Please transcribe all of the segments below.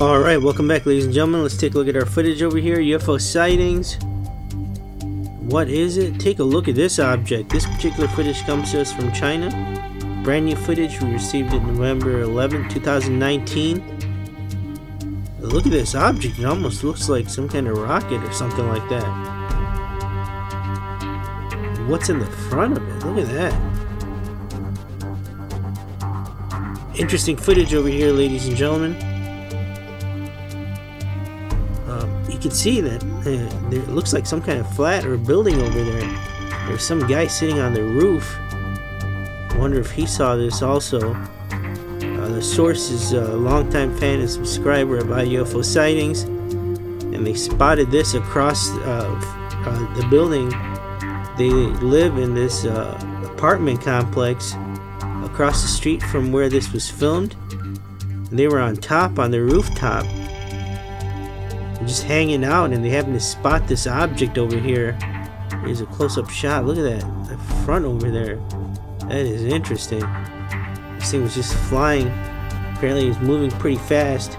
Alright, welcome back ladies and gentlemen. Let's take a look at our footage over here. UFO sightings. What is it? Take a look at this object. This particular footage comes to us from China. Brand new footage. We received it November 11, 2019. Look at this object. It almost looks like some kind of rocket or something like that. What's in the front of it? Look at that. Interesting footage over here, ladies and gentlemen. Can see that uh, there looks like some kind of flat or building over there. There's some guy sitting on the roof. Wonder if he saw this also. Uh, the source is a longtime fan and subscriber of UFO sightings, and they spotted this across uh, uh, the building. They live in this uh, apartment complex across the street from where this was filmed. They were on top on the rooftop just hanging out and they happen to spot this object over here. Here's a close-up shot. Look at that. The front over there. That is interesting. This thing was just flying. Apparently it was moving pretty fast.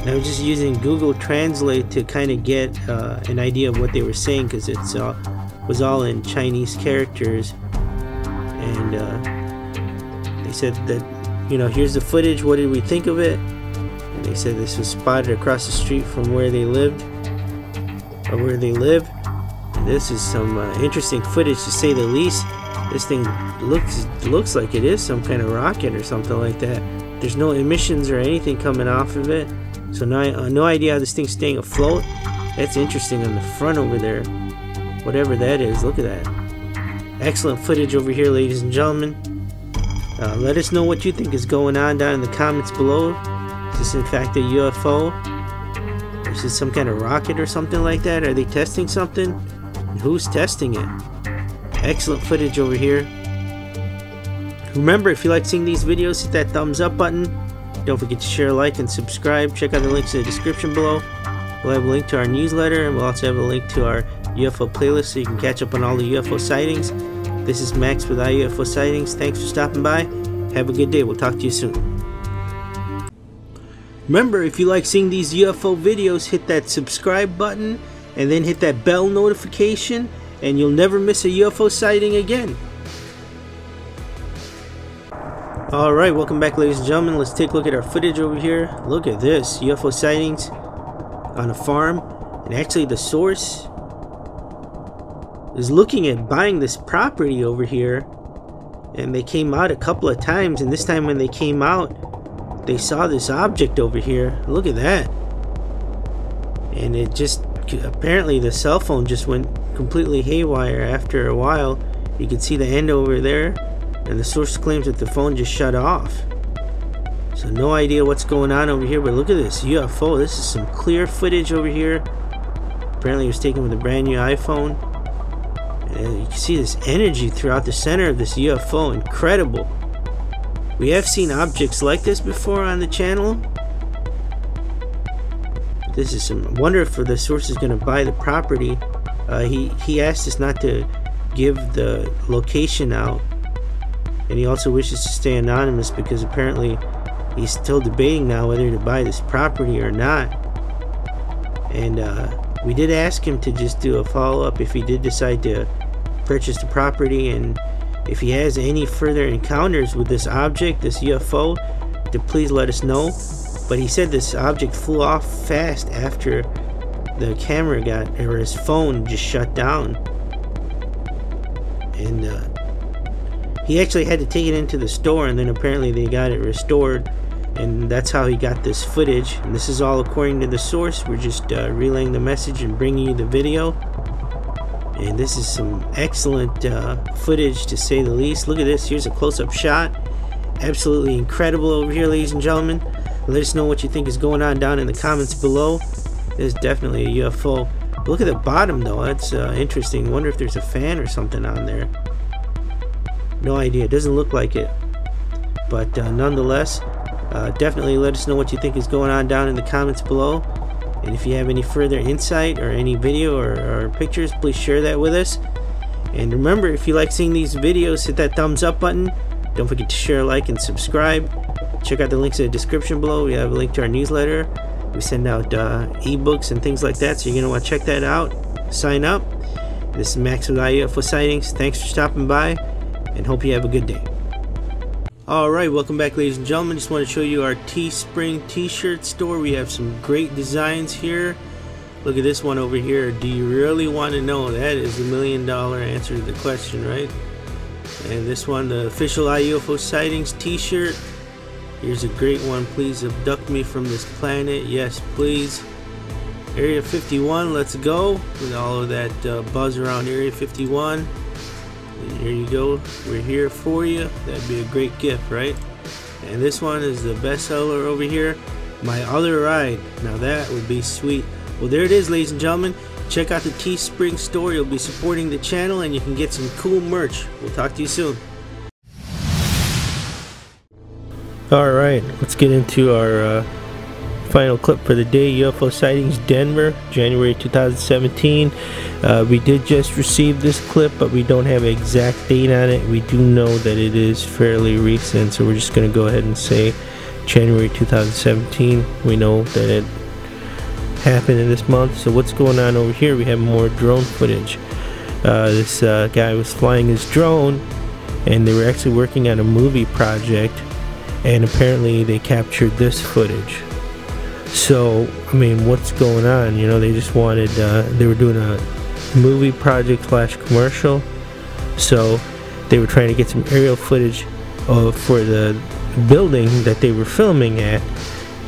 And I was just using Google Translate to kind of get uh, an idea of what they were saying because it uh, was all in Chinese characters. And uh, they said that, you know, here's the footage. What did we think of it? They said this was spotted across the street from where they lived, or where they live. And this is some uh, interesting footage to say the least. This thing looks looks like it is some kind of rocket or something like that. There's no emissions or anything coming off of it, so no, uh, no idea how this thing's staying afloat. That's interesting on the front over there. Whatever that is, look at that. Excellent footage over here, ladies and gentlemen. Uh, let us know what you think is going on down in the comments below. Is this in fact a UFO? Is this some kind of rocket or something like that? Are they testing something? Who's testing it? Excellent footage over here. Remember, if you like seeing these videos, hit that thumbs up button. Don't forget to share, like, and subscribe. Check out the links in the description below. We'll have a link to our newsletter, and we'll also have a link to our UFO playlist so you can catch up on all the UFO sightings. This is Max with iUFO Sightings. Thanks for stopping by. Have a good day. We'll talk to you soon. Remember, if you like seeing these UFO videos, hit that subscribe button and then hit that bell notification and you'll never miss a UFO sighting again. Alright, welcome back ladies and gentlemen. Let's take a look at our footage over here. Look at this, UFO sightings on a farm. And actually the source is looking at buying this property over here. And they came out a couple of times and this time when they came out, they saw this object over here. Look at that. And it just, apparently the cell phone just went completely haywire after a while. You can see the end over there. And the source claims that the phone just shut off. So no idea what's going on over here. But look at this UFO. This is some clear footage over here. Apparently it was taken with a brand new iPhone. And you can see this energy throughout the center of this UFO. Incredible. We have seen objects like this before on the channel. This is some wonder if the source is going to buy the property. Uh, he he asked us not to give the location out, and he also wishes to stay anonymous because apparently he's still debating now whether to buy this property or not. And uh, we did ask him to just do a follow up if he did decide to purchase the property and if he has any further encounters with this object, this UFO, to please let us know. But he said this object flew off fast after the camera got, or his phone just shut down. And uh, he actually had to take it into the store, and then apparently they got it restored. And that's how he got this footage. And this is all according to the source. We're just uh, relaying the message and bringing you the video and this is some excellent uh, footage to say the least. Look at this. Here's a close-up shot. Absolutely incredible over here ladies and gentlemen. Let us know what you think is going on down in the comments below. There's definitely a UFO look at the bottom though. That's uh, interesting. Wonder if there's a fan or something on there. No idea. Doesn't look like it. But uh, nonetheless uh, definitely let us know what you think is going on down in the comments below and if you have any further insight or any video or, or pictures, please share that with us. And remember, if you like seeing these videos, hit that thumbs up button. Don't forget to share, like, and subscribe. check out the links in the description below. We have a link to our newsletter. We send out uh, ebooks and things like that, so you're going to want to check that out. Sign up. This is Max with UFO Sightings. Thanks for stopping by, and hope you have a good day. Alright, welcome back ladies and gentlemen. Just want to show you our Teespring t-shirt store. We have some great designs here. Look at this one over here. Do you really want to know? That is a million dollar answer to the question, right? And this one, the official UFO Sightings t-shirt. Here's a great one. Please abduct me from this planet. Yes, please. Area 51, let's go. With all of that uh, buzz around Area 51. Here you go. We're here for you. That'd be a great gift, right? And this one is the bestseller over here. My other ride. Now that would be sweet. Well, there it is, ladies and gentlemen. Check out the Teespring store. You'll be supporting the channel and you can get some cool merch. We'll talk to you soon. Alright, let's get into our uh, final clip for the day UFO sightings Denver, January 2017. Uh, we did just receive this clip, but we don't have an exact date on it. We do know that it is fairly recent, so we're just going to go ahead and say January 2017. We know that it happened in this month. So what's going on over here? We have more drone footage. Uh, this uh, guy was flying his drone, and they were actually working on a movie project, and apparently they captured this footage. So, I mean, what's going on? You know, they just wanted, uh, they were doing a movie project slash commercial. So, they were trying to get some aerial footage uh, for the building that they were filming at,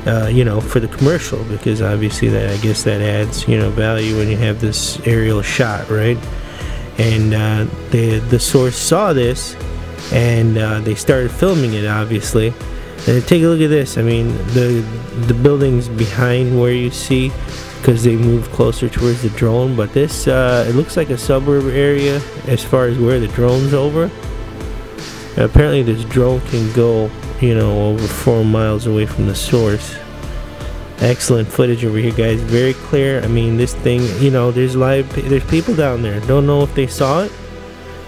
uh, you know, for the commercial, because obviously that, I guess that adds, you know, value when you have this aerial shot, right? And uh, the, the source saw this and uh, they started filming it, obviously and take a look at this. I mean, the the buildings behind where you see, because they move closer towards the drone. But this, uh, it looks like a suburb area as far as where the drone's over. And apparently, this drone can go, you know, over four miles away from the source. Excellent footage over here, guys. Very clear. I mean, this thing, you know, there's live, there's people down there. Don't know if they saw it.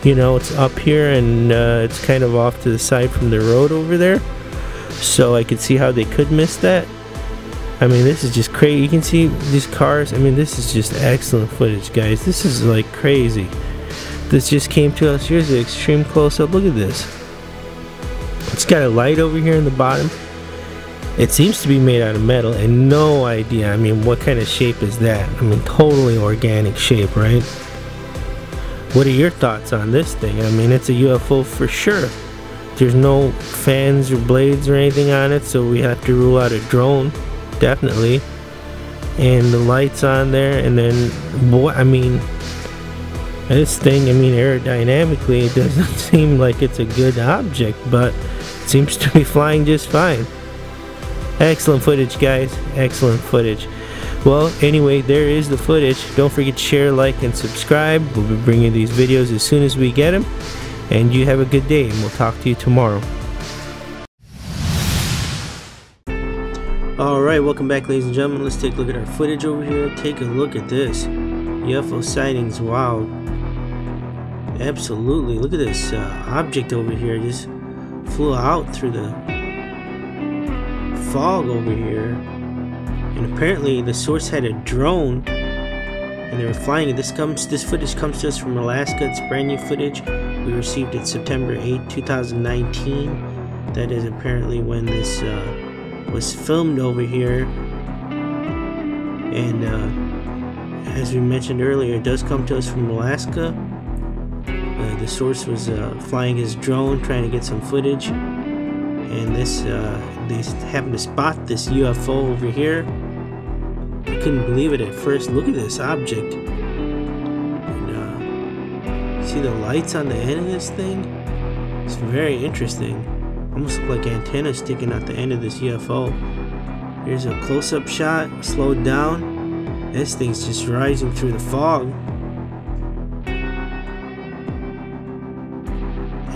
You know, it's up here and uh, it's kind of off to the side from the road over there so I could see how they could miss that. I mean, this is just crazy. You can see these cars. I mean, this is just excellent footage, guys. This is like crazy. This just came to us. Here's the extreme close-up. Look at this. It's got a light over here in the bottom. It seems to be made out of metal and no idea. I mean, what kind of shape is that? I mean, totally organic shape, right? What are your thoughts on this thing? I mean, it's a UFO for sure. There's no fans or blades or anything on it, so we have to rule out a drone, definitely. And the lights on there, and then, boy, I mean, this thing, I mean, aerodynamically, it doesn't seem like it's a good object, but it seems to be flying just fine. Excellent footage, guys. Excellent footage. Well, anyway, there is the footage. Don't forget to share, like, and subscribe. We'll be bringing these videos as soon as we get them. And you have a good day, and we'll talk to you tomorrow. Alright, welcome back, ladies and gentlemen. Let's take a look at our footage over here. Take a look at this. UFO sightings, wow. Absolutely. Look at this uh, object over here. Just flew out through the fog over here. And apparently the source had a drone and they were flying it. This comes this footage comes to us from Alaska. It's brand new footage. We received it September 8, 2019. That is apparently when this uh, was filmed over here. And uh, as we mentioned earlier, it does come to us from Alaska. Uh, the source was uh, flying his drone trying to get some footage. And this, uh, they happened to spot this UFO over here. I couldn't believe it at first. Look at this object See the lights on the end of this thing? It's very interesting. Almost look like antennas sticking out the end of this UFO. Here's a close-up shot, slowed down. This thing's just rising through the fog.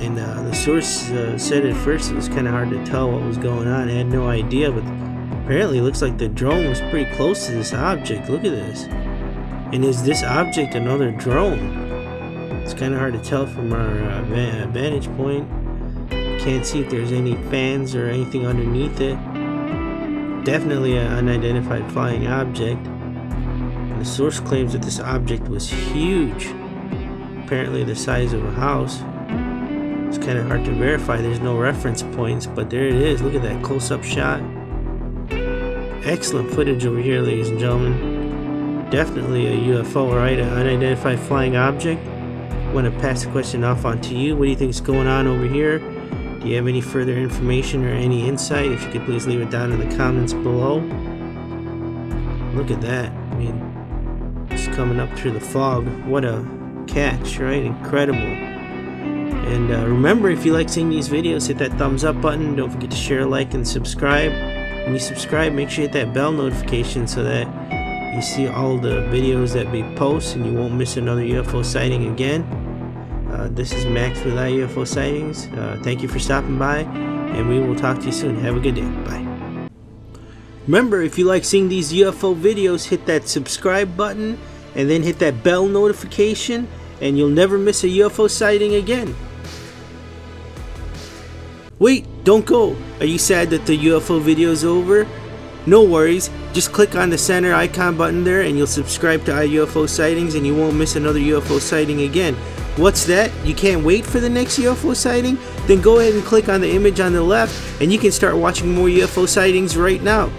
And uh, the source uh, said at first it was kind of hard to tell what was going on. I had no idea, but apparently it looks like the drone was pretty close to this object. Look at this. And is this object another drone? It's kind of hard to tell from our uh, vantage point. can't see if there's any fans or anything underneath it. Definitely an unidentified flying object. And the source claims that this object was huge. Apparently the size of a house. It's kind of hard to verify. There's no reference points, but there it is. Look at that close-up shot. Excellent footage over here, ladies and gentlemen. Definitely a UFO, right? An unidentified flying object. Want to pass the question off on to you. What do you think is going on over here? Do you have any further information or any insight? If you could please leave it down in the comments below. Look at that. I mean, just coming up through the fog. What a catch, right? Incredible. And uh, remember, if you like seeing these videos, hit that thumbs up button. Don't forget to share, like, and subscribe. When you subscribe, make sure you hit that bell notification so that you see all the videos that we post and you won't miss another UFO sighting again. Uh, this is Max with UFO Sightings. Uh, thank you for stopping by, and we will talk to you soon. Have a good day. Bye. Remember, if you like seeing these UFO videos, hit that subscribe button and then hit that bell notification, and you'll never miss a UFO sighting again. Wait, don't go. Are you sad that the UFO video is over? No worries, just click on the center icon button there and you'll subscribe to iUFO sightings and you won't miss another UFO sighting again. What's that? You can't wait for the next UFO sighting? Then go ahead and click on the image on the left and you can start watching more UFO sightings right now.